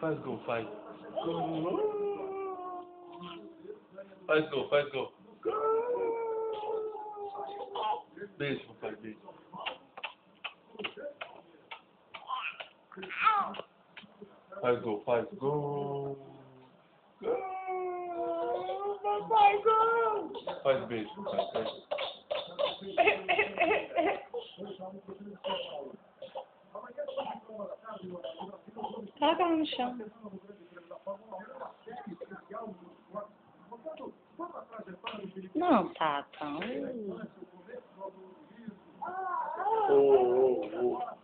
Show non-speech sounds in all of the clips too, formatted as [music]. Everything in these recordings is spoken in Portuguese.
Faz gol, faz. Faz gol, faz gol. Beijo, papai, beijo. Faz gol, faz gol. Gol, papai, gol. Faz beijo, faz. [laughs] Coloca ela no chão. Não tá tão. Oh, oh, oh.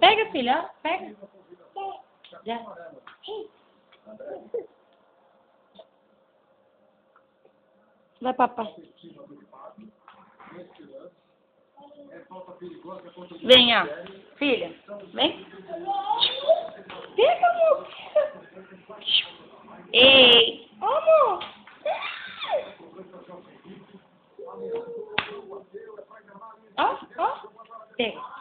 Pega, filha, pega. Já. Vai, papai. Vem, ó. Filha, vem. Pega, amor. Ei. Amor. Ó, ó. Pega.